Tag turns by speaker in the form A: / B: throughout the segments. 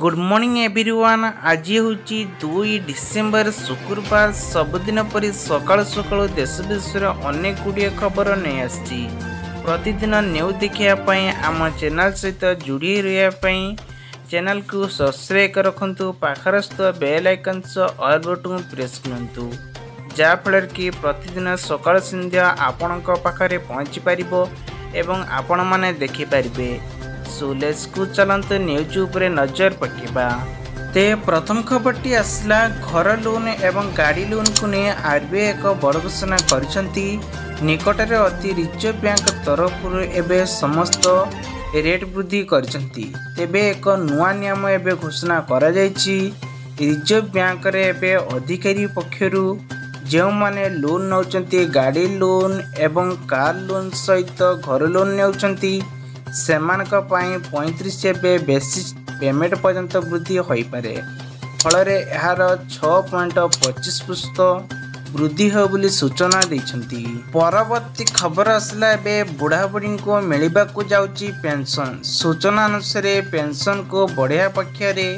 A: Good morning everyone ଆଜି ହେଉଛି ଦୁଇ ଡିସେମ୍ବର ଶୁକ୍ରବାର ସବୁଦିନ ପରି ସକାଳୁ ସକାଳୁ ଦେଶ ବିଦେଶର ଅନେକ ଗୁଡ଼ିଏ ଖବର ନେଇ ଆସିଛି। ପ୍ରତିଦିନ ନ୍ୟୁଜ୍ ଦେଖିବା ପାଇଁ ଆମ ଚ୍ୟାନେଲ୍ ସହିତ ଯୋଡ଼ି ରହିବା ପାଇଁ ଚ୍ୟାନେଲ୍କୁ ସବସ୍କ୍ରାଇବ୍ ରଖନ୍ତୁ ପାଖରେ ଥିବା ବେଲ୍ ଆଇକନ୍ ସହ ଅଲ୍ ବଟନ୍କୁ ପ୍ରେସ୍ କରନ୍ତୁ। ଯାହାଫଳରେ କି ପ୍ରତିଦିନ ସକାଳ ସନ୍ଧ୍ୟା ଆପଣଙ୍କ ପାଖରେ ପହଞ୍ଚି ପାରିବ ଏବଂ ଆପଣମାନେ ଦେଖିପାରିବେ। ସୁଲେଜକୁ ଚାଲନ୍ତୁ ନ୍ୟୁଜ୍ ଉପରେ ନଜର ପକାଇବା। ତେ ପ୍ରଥମ ଖବରଟି ଆସିଲା ଘର ଲୋନ୍ ଏବଂ ଗାଡ଼ି ଲୋନ୍କୁ ନେଇ ଆର୍ ବି ଆଇ ଏକ ବଡ଼ ଘୋଷଣା କରିଛନ୍ତି। ନିକଟରେ ଅତି ରିଜର୍ଭ ବ୍ୟାଙ୍କ ତରଫରୁ ଏବେ ସମସ୍ତ ରେଟ୍ ବୃଦ୍ଧି କରିଛନ୍ତି। ତେବେ ଏକ ନୂଆ ନିୟମ ଏବେ ଘୋଷଣା କରାଯାଇଛି। ରିଜର୍ଭ ବ୍ୟାଙ୍କରେ ଏବେ ଅଧିକାରୀ ପକ୍ଷରୁ ଯେଉଁମାନେ ଲୋନ୍ ନେଉଛନ୍ତି ଗାଡ଼ି ଲୋନ୍ ଏବଂ କାର୍ ଲୋନ୍ ସହିତ ଘର ଲୋନ୍ ନେଉଛନ୍ତି ସେମାନଙ୍କ ପାଇଁ ପଇଁତିରିଶ ଏବେ ବେଶୀ ପେମେଣ୍ଟ ପର୍ଯ୍ୟନ୍ତ ବୃଦ୍ଧି ହୋଇପାରେ। ଫଳରେ ଏହାର ଛଅ ପଏଣ୍ଟ ପଚିଶ ପ୍ରତିଶତ ବୃଦ୍ଧି ହେବ ବୋଲି ସୂଚନା ଦେଇଛନ୍ତି। ପରବର୍ତ୍ତୀ ଖବର ଆସିଲା ଏବେ ବୁଢ଼ାବୁଢ଼ୀଙ୍କୁ ମିଳିବାକୁ ଯାଉଛି ପେନ୍ସନ୍। ସୂଚନା ଅନୁସାରେ ପେନ୍ସନ୍କୁ ବଢ଼ିଆ ପକ୍ଷରେ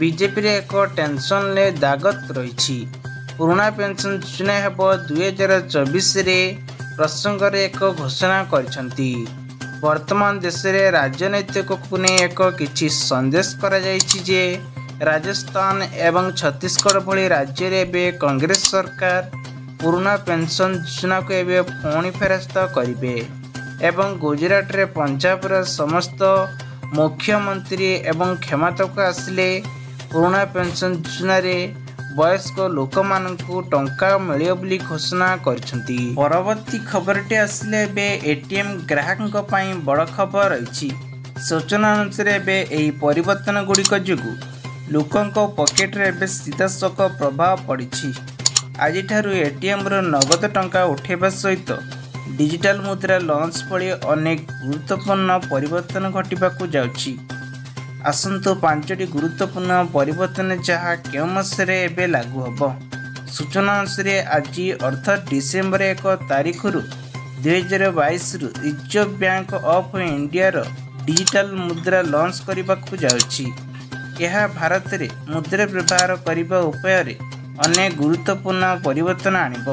A: ବିଜେପିରେ ଏକ ଟେନସନ୍ରେ ଦାଗତ ରହିଛି। ପୁରୁଣା ପେନ୍ସନ୍ ଯୋଜନା ହେବ ଦୁଇହଜାର ଚବିଶରେ ପ୍ରସଙ୍ଗରେ ଏକ ଘୋଷଣା କରିଛନ୍ତି। ବର୍ତ୍ତମାନ ଦେଶରେ ରାଜନୈତିକକୁ ନେଇ ଏକ କିଛି ସନ୍ଦେଶ କରାଯାଇଛି ଯେ ରାଜସ୍ଥାନ ଏବଂ ଛତିଶଗଡ଼ ଭଳି ରାଜ୍ୟରେ ଏବେ କଂଗ୍ରେସ ସରକାର ପୁରୁଣା ପେନ୍ସନ୍ ଯୋଜନାକୁ ଏବେ ପୁଣି ଫେରସ୍ତ କରିବେ ଏବଂ ଗୁଜରାଟରେ ପଞ୍ଜାବର ସମସ୍ତ ମୁଖ୍ୟମନ୍ତ୍ରୀ ଏବଂ କ୍ଷମତାକୁ ଆସିଲେ ପୁରୁଣା ପେନ୍ସନ୍ ଯୋଜନାରେ ବୟସ୍କ ଲୋକମାନଙ୍କୁ ଟଙ୍କା ମିଳିବ ବୋଲି ଘୋଷଣା କରିଛନ୍ତି। ପରବର୍ତ୍ତୀ ଖବରଟି ଆସିଲେ ଏବେ ଏଟିଏମ୍ ଗ୍ରାହକଙ୍କ ପାଇଁ ବଡ଼ ଖବର ରହିଛି। ସୂଚନା ଅନୁସାରେ ଏବେ ଏହି ପରିବର୍ତ୍ତନ ଗୁଡ଼ିକ ଯୋଗୁଁ ଲୋକଙ୍କ ପକେଟରେ ଏବେ ସିଧାସଳଖ ପ୍ରଭାବ ପଡ଼ିଛି। ଆଜିଠାରୁ ଏଟିଏମ୍ର ନଗଦ ଟଙ୍କା ଉଠାଇବା ସହିତ ଡିଜିଟାଲ ମୁଦ୍ରା ଲଞ୍ଚ ଭଳି ଅନେକ ଗୁରୁତ୍ୱପୂର୍ଣ୍ଣ ପରିବର୍ତ୍ତନ ଘଟିବାକୁ ଯାଉଛି। ଆସନ୍ତୁ ପାଞ୍ଚଟି ଗୁରୁତ୍ୱପୂର୍ଣ୍ଣ ପରିବର୍ତ୍ତନ ଯାହା କେଉଁ ମାସରେ ଏବେ ଲାଗୁ ହେବ? ସୂଚନା ଅନୁସାରେ ଆଜି ଅର୍ଥାତ୍ ଡିସେମ୍ବର ଏକ ତାରିଖରୁ ଦୁଇହଜାର ବାଇଶରୁ ରିଜର୍ଭ ବ୍ୟାଙ୍କ ଅଫ୍ ଇଣ୍ଡିଆର ଡିଜିଟାଲ ମୁଦ୍ରା ଲଞ୍ଚ କରିବାକୁ ଯାଉଛି। ଏହା ଭାରତରେ ମୁଦ୍ରା ବ୍ୟବହାର କରିବା ଉପାୟରେ ଅନେକ ଗୁରୁତ୍ୱପୂର୍ଣ୍ଣ ପରିବର୍ତ୍ତନ ଆଣିବ।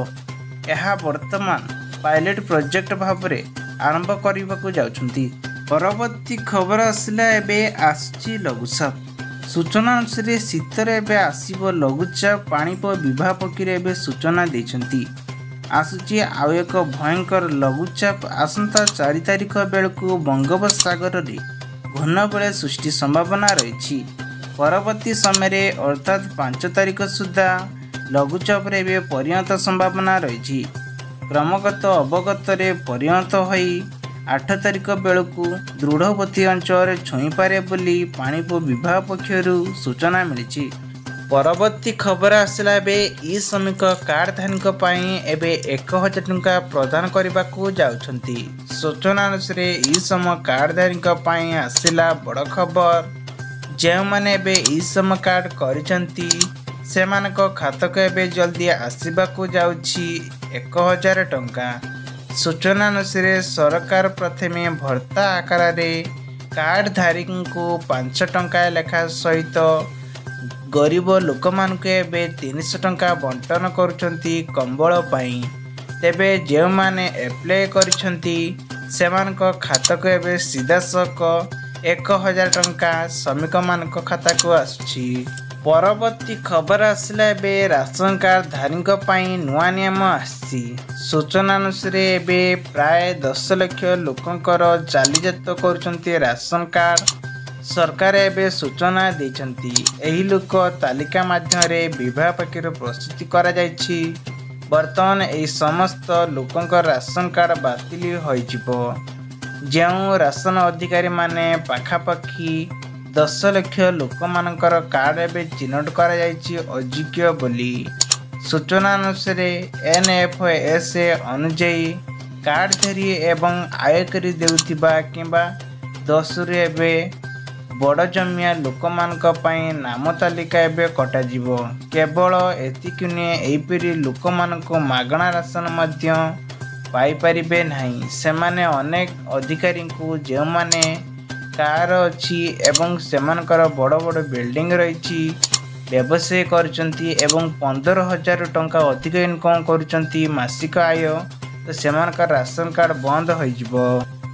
A: ଏହା ବର୍ତ୍ତମାନ ପାଇଲଟ ପ୍ରୋଜେକ୍ଟ ଭାବରେ ଆରମ୍ଭ କରିବାକୁ ଯାଉଛନ୍ତି। ପରବର୍ତ୍ତୀ ଖବର ଆସିଲା ଏବେ ଆସୁଛି ଲଘୁଚାପ। ସୂଚନା ଅନୁସାରେ ଶୀତରେ ଏବେ ଆସିବ ଲଘୁଚାପ ପାଣିପାଗ ବିଭାଗ ପକ୍ଷରୁ ଏବେ ସୂଚନା ଦେଇଛନ୍ତି। ଆସୁଛି ଆଉ ଏକ ଭୟଙ୍କର ଲଘୁଚାପ। ଆସନ୍ତା ଚାରି ତାରିଖ ବେଳକୁ ବଙ୍ଗୋପସାଗରରେ ଘୂର୍ଣ୍ଣବଳୟ ସୃଷ୍ଟି ସମ୍ଭାବନା ରହିଛି। ପରବର୍ତ୍ତୀ ସମୟରେ ଅର୍ଥାତ୍ ପାଞ୍ଚ ତାରିଖ ସୁଦ୍ଧା ଲଘୁଚାପରେ ଏବେ ପରିଣତ ସମ୍ଭାବନା ରହିଛି। କ୍ରମାଗତ ଅବଗତରେ ପରିଣତ ହୋଇ ଆଠ ତାରିଖ ବେଳକୁ ଦୃଢ଼ବତୀ ଅଞ୍ଚଳରେ ଛୁଇଁପାରେ ବୋଲି ପାଣିପାଗ ବିଭାଗ ପକ୍ଷରୁ ସୂଚନା ମିଳିଛି। ପରବର୍ତ୍ତୀ ଖବର ଆସିଲା ଏବେ ଇ ଶ୍ରମିକ କାର୍ଡଧାରୀଙ୍କ ପାଇଁ ଏବେ ଏକ ହଜାର ଟଙ୍କା ପ୍ରଦାନ କରିବାକୁ ଯାଉଛନ୍ତି। ସୂଚନା ଅନୁସାରେ ଇ ଶ୍ରମ କାର୍ଡଧାରୀଙ୍କ ପାଇଁ ଆସିଲା ବଡ଼ ଖବର। ଯେଉଁମାନେ ଏବେ ଇ ଶ୍ରମ କାର୍ଡ କରିଛନ୍ତି ସେମାନଙ୍କ ଖାତାକୁ ଏବେ ଜଲ୍ଦି ଆସିବାକୁ ଯାଉଛି ଏକ ହଜାର ଟଙ୍କା। ସୂଚନା ଅନୁସାରେ ସରକାର ପ୍ରଥମେ ଭତ୍ତା ଆକାରରେ କାର୍ଡଧାରୀଙ୍କୁ ପାଞ୍ଚ ଟଙ୍କା ଲେଖା ସହିତ ଗରିବ ଲୋକମାନଙ୍କୁ ଏବେ ତିନିଶହ ଟଙ୍କା ବଣ୍ଟନ କରୁଛନ୍ତି କମ୍ବଳ ପାଇଁ। ତେବେ ଯେଉଁମାନେ ଆପ୍ଲାଏ କରିଛନ୍ତି ସେମାନଙ୍କ ଖାତାକୁ ଏବେ ସିଧାସଳଖ ଏକ ହଜାର ଟଙ୍କା ଶ୍ରମିକମାନଙ୍କ ଖାତାକୁ ଆସୁଛି। ପରବର୍ତ୍ତୀ ଖବର ଆସିଲା ଏବେ ରାସନ କାର୍ଡ ଧାରୀଙ୍କ ପାଇଁ ନୂଆ ନିୟମ ଆସିଛି। ସୂଚନା ଅନୁସାରେ ଏବେ ପ୍ରାୟ ଦଶ ଲକ୍ଷ ଲୋକଙ୍କର ଜାଲିଜାତ କରୁଛନ୍ତି ରାସନ କାର୍ଡ। ସରକାର ଏବେ ସୂଚନା ଦେଇଛନ୍ତି। ଏହି ଲୋକ ତାଲିକା ମାଧ୍ୟମରେ ବିଭାଗ ପକ୍ଷରୁ ପ୍ରସ୍ତୁତି କରାଯାଇଛି। ବର୍ତ୍ତମାନ ଏହି ସମସ୍ତ ଲୋକଙ୍କ ରାସନ କାର୍ଡ ବାତିଲ ହୋଇଯିବ। ଯେଉଁ ରାସନ ଅଧିକାରୀମାନେ ପାଖାପାଖି ଦଶ ଲକ୍ଷ ଲୋକମାନଙ୍କର କାର୍ଡ ଏବେ ଚିହ୍ନଟ କରାଯାଇଛି ଅଯୋଗ୍ୟ ବୋଲି। ସୂଚନା ଅନୁସାରେ ଏନ୍ ଅନୁଯାୟୀ କାର୍ଡଧାରୀ ଏବଂ ଆୟକରି ଦେଉଥିବା କିମ୍ବା ଦଶରୁ ଏବେ ବଡ଼ ଜମିଆ ଲୋକମାନଙ୍କ ପାଇଁ ନାମ ତାଲିକା ଏବେ କଟାଯିବ। କେବଳ ଏତିକି ନୁହେଁ ଏହିପରି ଲୋକମାନଙ୍କୁ ମାଗଣା ରାସନ ମଧ୍ୟ ପାଇପାରିବେ ନାହିଁ। ସେମାନେ ଅନେକ ଅଧିକାରୀଙ୍କୁ ଯେଉଁମାନେ କାର ଅଛି ଏବଂ ସେମାନଙ୍କର ବଡ଼ ବଡ଼ ବିଲ୍ଡିଂ ରହିଛି। ବ୍ୟବସାୟ କରୁଛନ୍ତି ଏବଂ ପନ୍ଦର ହଜାର ଟଙ୍କା ଅଧିକ ଇନକମ୍ କରୁଛନ୍ତି ମାସିକ ଆୟ। ତ ସେମାନଙ୍କର ରାସନ କାର୍ଡ଼ ବନ୍ଦ ହୋଇଯିବ।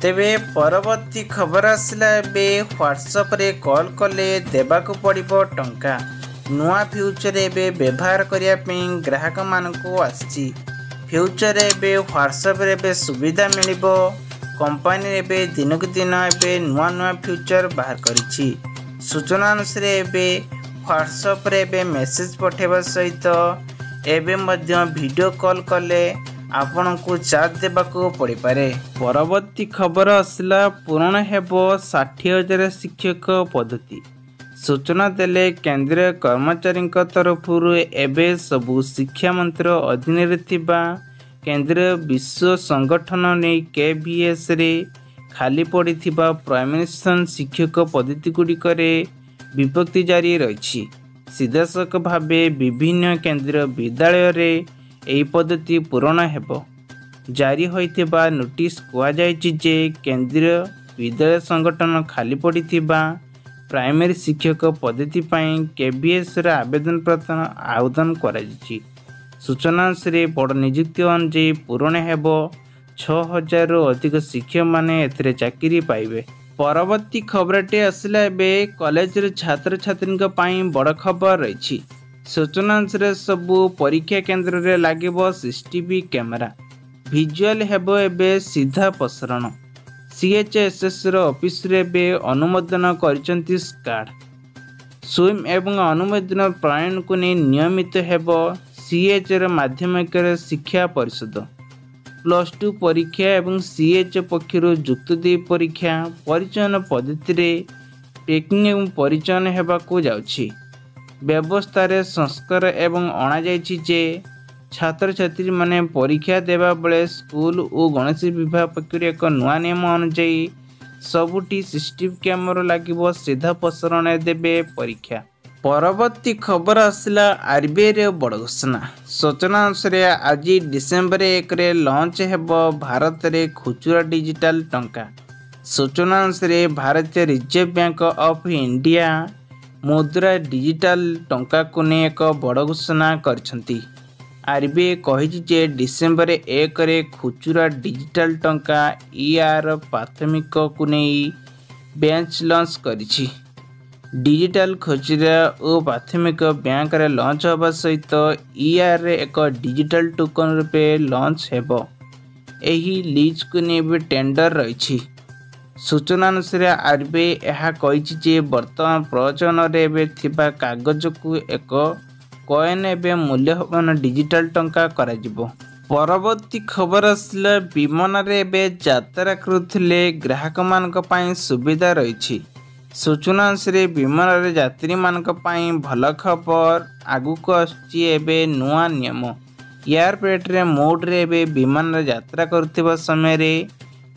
A: ତେବେ ପରବର୍ତ୍ତୀ ଖବର ଆସିଲା ଏବେ ହ୍ୱାଟ୍ସଆପ୍ରେ କଲ୍ କଲେ ଦେବାକୁ ପଡ଼ିବ ଟଙ୍କା। ନୂଆ ଫ୍ୟୁଚର ଏବେ ବ୍ୟବହାର କରିବା ପାଇଁ ଗ୍ରାହକମାନଙ୍କୁ ଆସିଛି। ଫ୍ୟୁଚରରେ ଏବେ ହ୍ୱାଟ୍ସଆପ୍ରେ ଏବେ ସୁବିଧା ମିଳିବ। କମ୍ପାନୀ ଏବେ ଦିନକୁ ଦିନ ଏବେ ନୂଆ ନୂଆ ଫ୍ୟୁଚର ବାହାର କରିଛି। ସୂଚନା ଅନୁସାରେ ଏବେ ହ୍ୱାଟ୍ସଆପ୍ରେ ଏବେ ମେସେଜ ପଠାଇବା ସହିତ ଏବେ ମଧ୍ୟ ଭିଡ଼ିଓ କଲ୍ କଲେ ଆପଣଙ୍କୁ ଚାର୍ଜ ଦେବାକୁ ପଡ଼ିପାରେ। ପରବର୍ତ୍ତୀ ଖବର ଆସିଲା ପୂରଣ ହେବ ଷାଠିଏ ହଜାର ଶିକ୍ଷକ ପଦ୍ଧତି। ସୂଚନା ଦେଲେ କେନ୍ଦ୍ରୀୟ କର୍ମଚାରୀଙ୍କ ତରଫରୁ ଏବେ ସବୁ ଶିକ୍ଷା ମନ୍ତ୍ର ଅଧୀନରେ ଥିବା କେନ୍ଦ୍ରୀୟ ବିଶ୍ୱ ସଂଗଠନ ନେଇ କେଭିଏସ୍ରେ ଖାଲି ପଡ଼ିଥିବା ପ୍ରାଇମେସନ୍ ଶିକ୍ଷକ ପଦ୍ଧତିଗୁଡ଼ିକରେ ବିଭକ୍ତି ଜାରି ରହିଛି। ସିଧାସଳଖ ଭାବେ ବିଭିନ୍ନ କେନ୍ଦ୍ରୀୟ ବିଦ୍ୟାଳୟରେ ଏହି ପଦ୍ଧତି ପୂରଣ ହେବ। ଜାରି ହୋଇଥିବା ନୋଟିସ୍ କୁହାଯାଇଛି ଯେ କେନ୍ଦ୍ରୀୟ ବିଦ୍ୟାଳୟ ସଂଗଠନ ଖାଲି ପଡ଼ିଥିବା ପ୍ରାଇମେରୀ ଶିକ୍ଷକ ପଦ୍ଧତି ପାଇଁ କେବିଏସ୍ର ଆବେଦନ ପ୍ରଦାନ ଆବେଦନ କରାଯାଇଛି। ସୂଚନା ଅନୁସାରେ ବଡ଼ ନିଯୁକ୍ତି ଅନୁଯାୟୀ ପୂରଣ ହେବ। ଛଅ ହଜାରରୁ ଅଧିକ ଶିକ୍ଷକମାନେ ଏଥିରେ ଚାକିରି ପାଇବେ। ପରବର୍ତ୍ତୀ ଖବରଟି ଆସିଲା ଏବେ କଲେଜରେ ଛାତ୍ରଛାତ୍ରୀଙ୍କ ପାଇଁ ବଡ଼ ଖବର ରହିଛି। ସୂଚନା ଅନୁସାରେ ସବୁ ପରୀକ୍ଷା କେନ୍ଦ୍ରରେ ଲାଗିବ ସିସିଟିଭି କ୍ୟାମେରା। ଭିଜୁଆଲ ହେବ ଏବେ ସିଧା ପ୍ରସାରଣ। ସିଏଚ୍ଏସ୍ଏସ୍ର ଅଫିସରେ ଏବେ ଅନୁମୋଦନ କରିଛନ୍ତି ସ୍କାଡ୍। ସୁଇମ୍ ଏବଂ ଅନୁମୋଦନ ପ୍ରଣୟନକୁ ନେଇ ନିୟମିତ ହେବ ସିଏଚ୍ର ମାଧ୍ୟମିକର ଶିକ୍ଷା ପରିଷଦ। ପ୍ଲସ୍ ଟୁ ପରୀକ୍ଷା ଏବଂ ସି ଏଚ୍ ପକ୍ଷରୁ ଯୁକ୍ତ ଦୁଇ ପରୀକ୍ଷା ପରିଚୟନ ପଦ୍ଧତିରେ ଟେକିଂ ଏବଂ ପରିଚୟନ ହେବାକୁ ଯାଉଛି। ବ୍ୟବସ୍ଥାରେ ସଂସ୍କାର ଏବଂ ଅଣାଯାଇଛି ଯେ ଛାତ୍ରଛାତ୍ରୀମାନେ ପରୀକ୍ଷା ଦେବା ବେଳେ ସ୍କୁଲ ଓ ଗଣେଶ ବିଭାଗ ପକ୍ଷରୁ ଏକ ନୂଆ ନିୟମ ଅନୁଯାୟୀ ସବୁଠି ସିସିଟିଭି କ୍ୟାମେରା ଲାଗିବ ସିଧା ପ୍ରସାରଣରେ ଦେବେ ପରୀକ୍ଷା। ପରବର୍ତ୍ତୀ ଖବର ଆସିଲା ଆର୍ବିଆଇର ବଡ଼ ଘୋଷଣା। ସୂଚନା ଅନୁସାରେ ଆଜି ଡିସେମ୍ବର ଏକରେ ଲଞ୍ଚ ହେବ ଭାରତରେ ଖୁଚୁରା ଡିଜିଟାଲ ଟଙ୍କା। ସୂଚନା ଅନୁସାରେ ଭାରତୀୟ ରିଜର୍ଭ ବ୍ୟାଙ୍କ ଅଫ୍ ଇଣ୍ଡିଆ ମୁଦ୍ରା ଡିଜିଟାଲ ଟଙ୍କାକୁ ନେଇ ଏକ ବଡ଼ ଘୋଷଣା କରିଛନ୍ତି। ଆର୍ବିଆଇ କହିଛି ଯେ ଡିସେମ୍ବର ଏକରେ ଖୁଚୁରା ଡିଜିଟାଲ ଟଙ୍କା ଇଆର୍ ପ୍ରାଥମିକକୁ ନେଇ ବେଞ୍ଚ ଲଞ୍ଚ କରିଛି। ଡିଜିଟାଲ ଖୁଚୁରା ଓ ପ୍ରାଥମିକ ବ୍ୟାଙ୍କରେ ଲଞ୍ଚ ହେବା ସହିତ ଇଆର୍ରେ ଏକ ଡିଜିଟାଲ ଟୋକନ ରୂପେ ଲଞ୍ଚ ହେବ। ଏହି ଲିଜ୍କୁ ନେଇ ଏବେ ଟେଣ୍ଡର ରହିଛି। ସୂଚନା ଅନୁସାରେ ଆର୍ବିଆଇ ଏହା କହିଛି ଯେ ବର୍ତ୍ତମାନ ପ୍ରଚଳନରେ ଏବେ ଥିବା କାଗଜକୁ ଏକ କଏନ୍ ଏବେ ମୂଲ୍ୟବାନ ଡିଜିଟାଲ ଟଙ୍କା କରାଯିବ। ପରବର୍ତ୍ତୀ ଖବର ଆସିଲା ବିମାନରେ ଏବେ ଯାତ୍ରା କରୁଥିଲେ ଗ୍ରାହକମାନଙ୍କ ପାଇଁ ସୁବିଧା ରହିଛି। ସୂଚନା ଅନୁସାରେ ବିମାନରେ ଯାତ୍ରୀମାନଙ୍କ ପାଇଁ ଭଲ ଖବର ଆଗକୁ ଆସୁଛି ଏବେ ନୂଆ ନିୟମ। ଏୟାରପୋର୍ଟରେ ମୋଡ଼ରେ ଏବେ ବିମାନରେ ଯାତ୍ରା କରୁଥିବା ସମୟରେ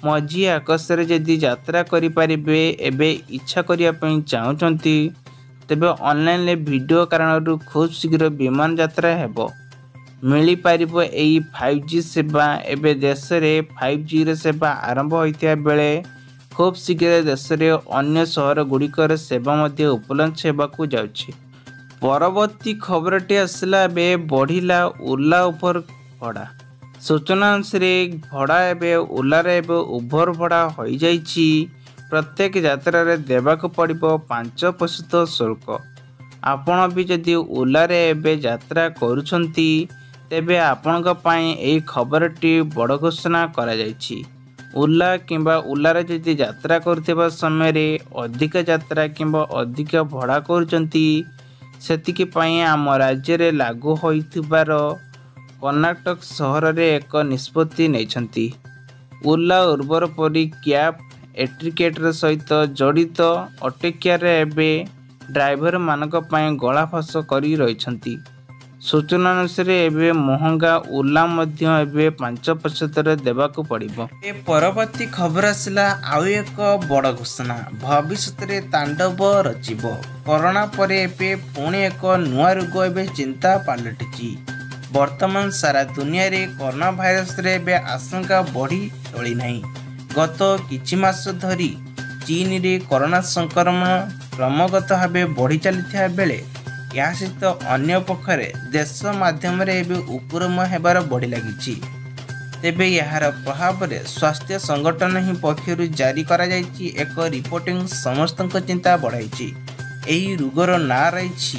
A: ମଝି ଆକାଶରେ ଯଦି ଯାତ୍ରା କରିପାରିବେ ଏବେ ଇଚ୍ଛା କରିବା ପାଇଁ ଚାହୁଁଛନ୍ତି ତେବେ ଅନଲାଇନ୍ରେ ଭିଡ଼ିଓ କାରଣରୁ ଖୁବ୍ ଶୀଘ୍ର ବିମାନ ଯାତ୍ରା ହେବ। ମିଳିପାରିବ ଏହି ଫାଇଭ୍ ଜି ସେବା। ଏବେ ଦେଶରେ ଫାଇଭ୍ ଜିର ସେବା ଆରମ୍ଭ ହୋଇଥିବା ବେଳେ ଖୁବ୍ ଶୀଘ୍ର ଦେଶରେ ଅନ୍ୟ ସହରଗୁଡ଼ିକର ସେବା ମଧ୍ୟ ଉପଲବ୍ଧ ହେବାକୁ ଯାଉଛି। ପରବର୍ତ୍ତୀ ଖବରଟି ଆସିଲା ଏବେ ବଢ଼ିଲା ଓଲା ଉବର ଭଡ଼ା। ସୂଚନା ଅନୁସାରେ ଭଡ଼ା ଏବେ ଓଲାରେ ଏବେ ଉଭର ଭଡ଼ା ହୋଇଯାଇଛି। ପ୍ରତ୍ୟେକ ଯାତ୍ରାରେ ଦେବାକୁ ପଡ଼ିବ ପାଞ୍ଚ ପ୍ରତିଶତ ଶୁଳ୍କ। ଆପଣ ବି ଯଦି ଓଲାରେ ଏବେ ଯାତ୍ରା କରୁଛନ୍ତି ତେବେ ଆପଣଙ୍କ ପାଇଁ ଏହି ଖବରଟି ବଡ଼ ଘୋଷଣା କରାଯାଇଛି। ଓଲା କିମ୍ବା ଓଲାରେ ଯଦି ଯାତ୍ରା କରୁଥିବା ସମୟରେ ଅଧିକ ଯାତ୍ରା କିମ୍ବା ଅଧିକ ଭଡ଼ା କରୁଛନ୍ତି ସେତିକି ପାଇଁ ଆମ ରାଜ୍ୟରେ ଲାଗୁ ହୋଇଥିବାର କର୍ଣ୍ଣାଟକ ସହରରେ ଏକ ନିଷ୍ପତ୍ତି ନେଇଛନ୍ତି। ଓଲା ଉର୍ବର ପରି କ୍ୟାବ୍ ଏଟ୍ରିକେଟ୍ର ସହିତ ଜଡ଼ିତ ଅଟକିଆରେ ଏବେ ଡ୍ରାଇଭରମାନଙ୍କ ପାଇଁ ଗଳା ଫାସ କରି ରହିଛନ୍ତି। ସୂଚନା ଅନୁସାରେ ଏବେ ମହଙ୍ଗା ଓଲା ମଧ୍ୟ ଏବେ ପାଞ୍ଚ ପ୍ରତିଶତରେ ଦେବାକୁ ପଡ଼ିବ। ଏ ପରବର୍ତ୍ତୀ ଖବର ଆସିଲା ଆଉ ଏକ ବଡ଼ ଘୋଷଣା। ଭବିଷ୍ୟତରେ ତାଣ୍ଡବ ରଚିବ। କରୋନା ପରେ ଏବେ ପୁଣି ଏକ ନୂଆ ରୋଗ ଏବେ ଚିନ୍ତା ପାଲଟିଛି। ବର୍ତ୍ତମାନ ସାରା ଦୁନିଆରେ କରୋନା ଭାଇରସରେ ଏବେ ଆଶଙ୍କା ବଢ଼ି ଟଳି ନାହିଁ ଗତ କିଛି ମାସ ଧରି ଚୀନରେ କରୋନା ସଂକ୍ରମଣ କ୍ରମାଗତ ଭାବେ ବଢ଼ି ଚାଲିଥିବା ବେଳେ ଏହା ସହିତ ଅନ୍ୟ ପକ୍ଷରେ ଦେଶ ମାଧ୍ୟମରେ ଏବେ ଉପରମୁହାଁ ହେବାର ବଢ଼ି ଲାଗିଛି। ତେବେ ଏହାର ପ୍ରଭାବରେ ସ୍ୱାସ୍ଥ୍ୟ ସଂଗଠନ ହିଁ ପକ୍ଷରୁ ଜାରି କରାଯାଇଛି ଏକ ରିପୋର୍ଟିଂ ସମସ୍ତଙ୍କ ଚିନ୍ତା ବଢ଼ାଇଛି। ଏହି ରୋଗର ନାଁ ରହିଛି